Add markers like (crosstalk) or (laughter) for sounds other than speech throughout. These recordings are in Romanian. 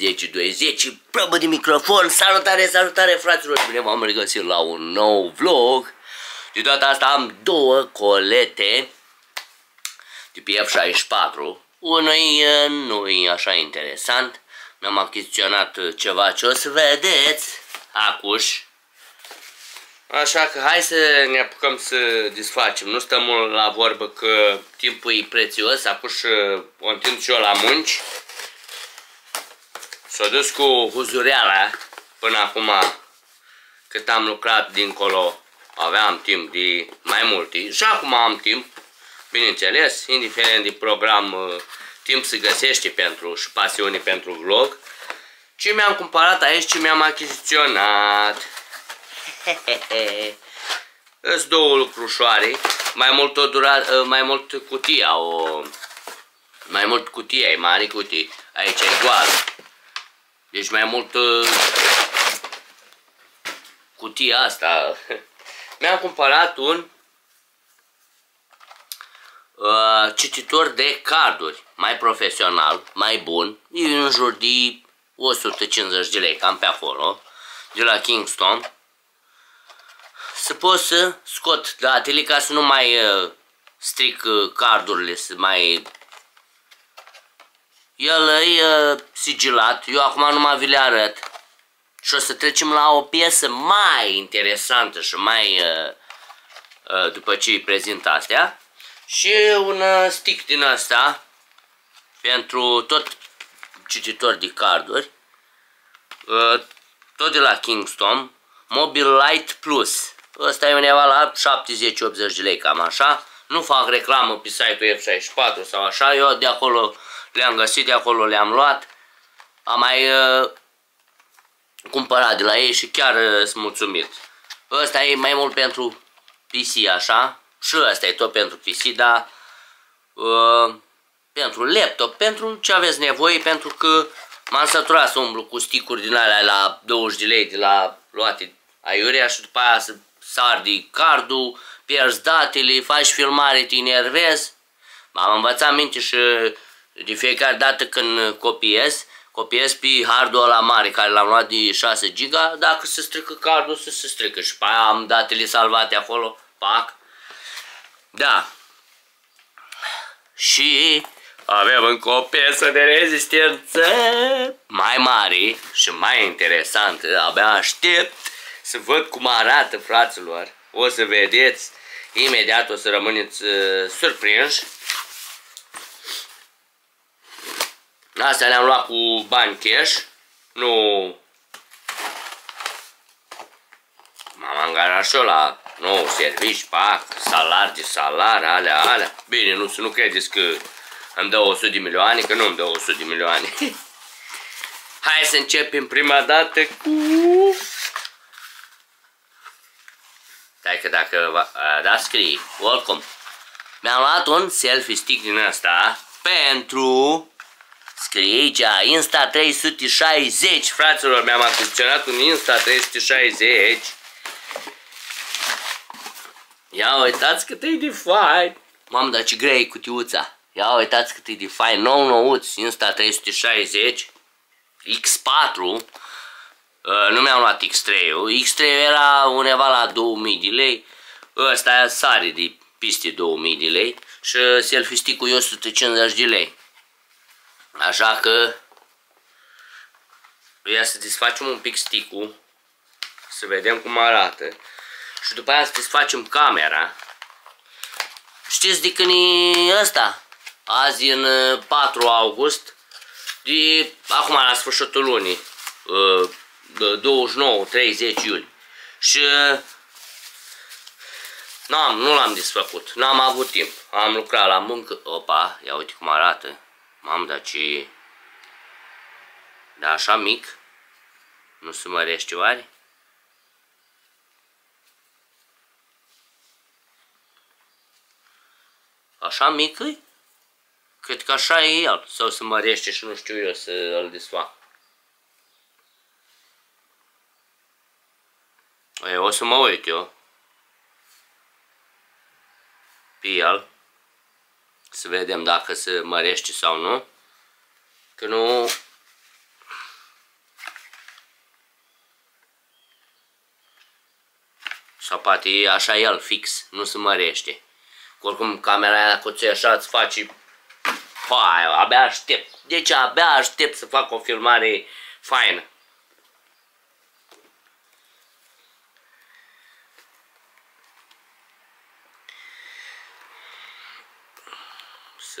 10, 20, probă de microfon. Salutare, salutare fraților! Bine v-am regăsit la un nou vlog. De data asta am două colete de PF64. Unul nu e așa interesant. Mi-am achiziționat ceva ce o să vedeți acuși. Așa că hai să ne apucăm să desfacem. Nu stăm mult la vorbă că timpul e prețios. Acuși o întind și eu la munci. S-a dus cu huzureala până acum cât am lucrat dincolo aveam timp de mai multe și acum am timp bineînțeles, indiferent de program uh, timp se găsește pentru și pasiune pentru vlog. Ce mi-am cumpărat aici, ce mi-am achiziționat. (laughs) Îs două lucrușoare mai mult, o dura, uh, mai mult cutia o, mai mult cutia e mare cutie. Aici e goală deci mai mult uh, cutia asta. (laughs) Mi-am cumpărat un uh, cititor de carduri mai profesional, mai bun. E în jur de 150 de lei, cam pe acolo, de la Kingston. Să pot să scot datele ca să nu mai uh, stric uh, cardurile, să mai el e uh, sigilat, eu acum numai vi le arăt. Și o să trecem la o piesă mai interesantă și mai uh, uh, după ce îi prezint astea. Și un uh, stick din asta pentru tot cititor de carduri. Uh, tot de la Kingston. Mobile Light Plus. Ăsta e undeva la 70-80 de lei, cam așa. Nu fac reclamă pe site-ul F64 sau așa, eu de acolo le-am găsit de acolo, le-am luat. Am mai uh, cumpărat de la ei și chiar uh, sunt mulțumit. Ăsta e mai mult pentru PC, așa. Și ăsta e tot pentru PC, dar uh, pentru laptop, pentru ce aveți nevoie, pentru că m-am săturat să umblu cu sticuri din alea la 20 de lei de la luate aiurea și după aia să sardi cardul, pierzi datele, faci filmare, te enervezi. M-am învățat minte și de fiecare dată când copiez, copiez pe hardul ăla mare care l-am luat de 6 giga, dacă se strică cardul, să se strică și pe aia am datele salvate acolo, pac. Da. Și avem încă o piesă de rezistență mai mare și mai interesantă. Abia aștept să văd cum arată, fraților. O să vedeți. Imediat o să rămâneți uh, surprinși. Astea le-am luat cu bani cash. Nu... M-am angajat și la nou servici, pac, salari de salari, alea, alea. Bine, nu, să nu credeți că îmi dă 100 de milioane, că nu îmi dă 100 de milioane. (laughs) Hai să începem prima dată cu... Stai că dacă... Da, scrie. Welcome. Mi-am luat un selfie stick din asta pentru Scrie aici Insta360, fraților, mi-am achiziționat un Insta360. Ia uitați cât e de fain. Mamă, dar ce grea e cutiuța. Ia uitați cât e de fain. Nou nouț, Insta360. X4. Uh, nu mi-am luat X3-ul. X3 era undeva la 2000 de lei. Ăsta sare de piste 2000 de lei. Și selfie stick-ul 150 de lei. Așa că ia să desfacem un pic sticul să vedem cum arată și după aia să desfacem camera. Știți de când e ăsta? Azi în 4 uh, august, de acum la sfârșitul lunii, 29-30 uh, iulie. Și uh, n-am, nu l-am desfăcut, n-am avut timp. Am lucrat la muncă, opa, ia uite cum arată. Mam, dar ce... Dar așa mic? Nu se mărește oare? Așa mic -i? Cred că așa e el. Sau se mărește și nu știu eu să îl desfac. E, o să mă uit eu. Pe el. Să vedem dacă se mărește sau nu. Că nu... Sau poate e așa el, fix, nu se mărește. Oricum, camera aia cu ție așa îți face... Pa, abia aștept. Deci abia aștept să fac o filmare faină.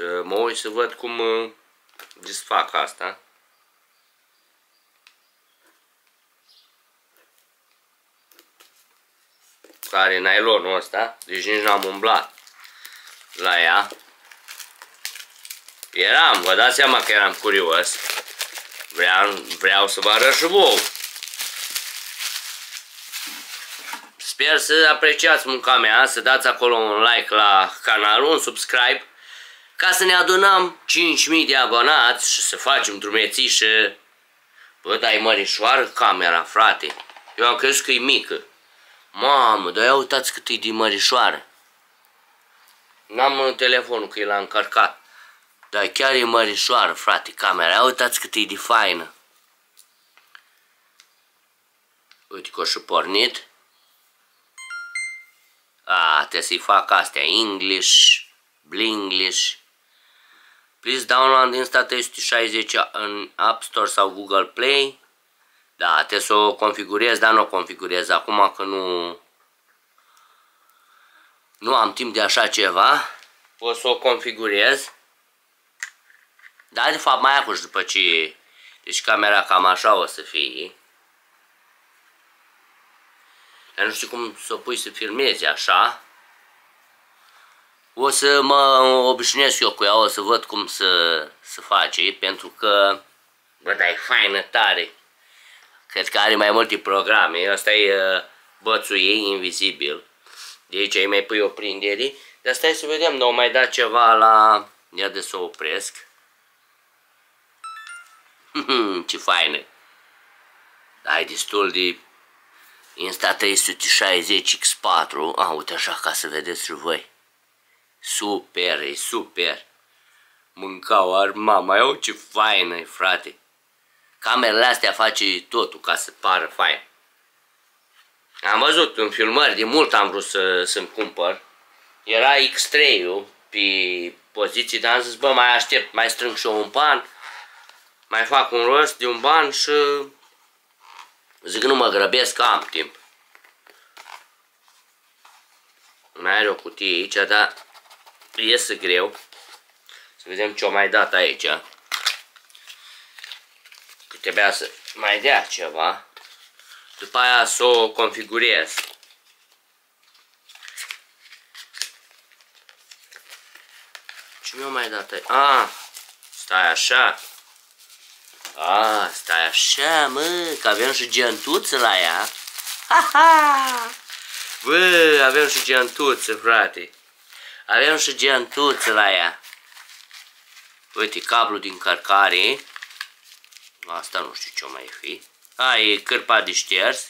Să mă uit să văd cum uh, desfac asta. Care nailonul ăsta, deci nici n-am umblat la ea. Eram, vă dați seama că eram curios. Vreau, vreau să vă arăt și vouă. Sper să apreciați munca mea, să dați acolo un like la canal, un subscribe, ca să ne adunăm 5.000 de abonați și să facem drumeții și... Bă, dar e mărișoară camera, frate. Eu am crezut că e mică. Mamă, dar ia uitați cât e de mărișoară. N-am telefonul că e l-a încărcat. Dar chiar e mărișoară, frate, camera. Ia uitați cât e de faină. Uite că o și pornit. A, trebuie să-i fac astea. English, Blinglish. Please download Insta360 în App Store sau Google Play. Da, trebuie să o configurez, dar nu o configurez acum că nu... Nu am timp de așa ceva. O să o configurez. Dar de fapt mai acum după ce... Deci camera cam așa o să fie. Dar nu știu cum să o pui să filmezi așa. O să mă obișnuiesc eu cu ea, o să văd cum să, să face, pentru că, bă, dar e faină tare. Cred că are mai multe programe. Asta e uh, bățul ei, invizibil. De aici îi mai pui o prindere. Dar stai să vedem, nu mai dat ceva la... Ia de să o opresc. (laughs) Ce faină. Da, e destul de... Insta360 X4. A, uite așa ca să vedeți și voi. Super, e super. Mâncau arma, mai au ce faină e, frate. Camerele astea face totul ca să pară fain. Am văzut în filmări, de mult am vrut să, să-mi cumpăr. Era X3-ul pe poziții, dar am zis, bă, mai aștept, mai strâng și eu un ban, mai fac un rost de un ban și zic, nu mă grăbesc, că am timp. Mai are o cutie aici, dar iese greu. Să vedem ce o mai dat aici. Că trebuia să mai dea ceva. După aia să o configurez. Ce mi-a mai dat aici? Ah, stai așa. Ah, stai așa, mă, că avem și gentuță la ea. Ha, ha! Bă, avem și gentuță, frate. Avem și gentuță la ea. Uite, cablu din încărcare. Asta nu știu ce mai fi. A, e cârpa de șters.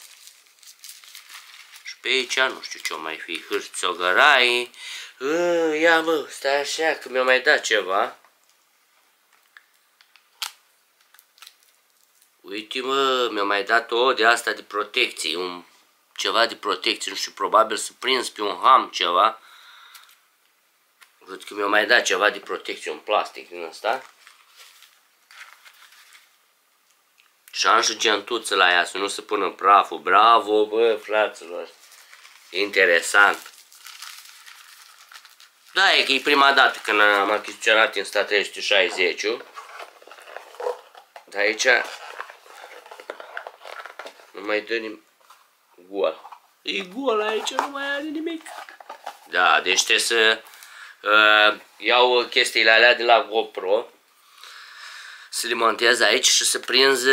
Și pe aici nu știu ce mai fi. Hârțogărai. Ia mă, stai așa că mi-a mai dat ceva. Uite mă, mi-a mai dat o de asta de protecție. Un, ceva de protecție, nu știu, probabil să prins pe un ham ceva. Văd că mi-a mai dat ceva de protecție, un plastic din ăsta. Și am și gentuță la ea, să nu se pună praful. Bravo, bă, fraților. Interesant. Da, e că e prima dată când am achiziționat Insta 360 -ul. Dar aici nu mai dă nimic. Gol. E gol aici, nu mai are nimic. Da, deci trebuie să uh, iau chestiile alea de la GoPro să le montez aici și să prinzi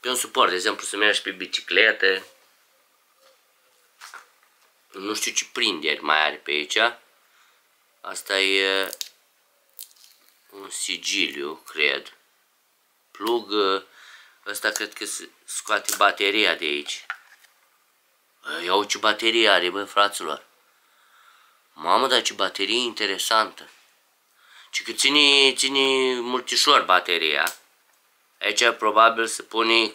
pe un suport, de exemplu să mergi pe bicicletă. Nu știu ce prinderi mai are pe aici. Asta e un sigiliu, cred. Plug, ăsta cred că se scoate bateria de aici. Iau ce baterie are, bă, fraților. Mamă, dar ce baterie interesantă. Și că ține, ține multișor bateria. Aici probabil se pune...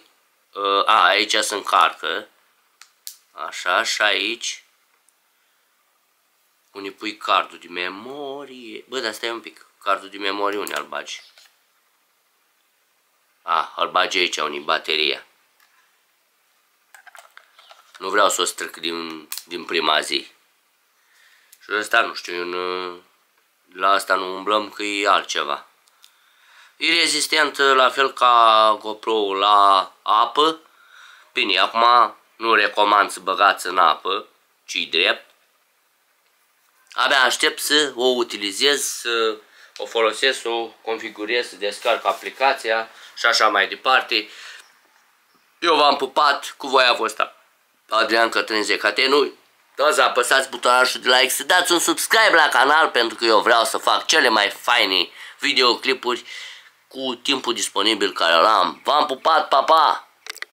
Uh, a, aici se încarcă. Așa, și aici. unde pui cardul de memorie. Bă, dar stai un pic. Cardul de memorie unde îl bagi? A, îl bagi aici, unde bateria. Nu vreau să o stric din, din prima zi. Și ăsta, nu știu, un, la asta nu umblăm că e altceva. E rezistent la fel ca GoPro la apă. Bine, acum nu recomand să băgați în apă, ci drept. Abia aștept să o utilizez, să o folosesc, să o configurez, să descarc aplicația și așa mai departe. Eu v-am pupat, cu voi a fost Adrian Cătrin Zecatenu. Toți apăsați butonul de like, să dați un subscribe la canal pentru că eu vreau să fac cele mai faine videoclipuri cu timpul disponibil care l-am. V-am pupat, papa! Pa!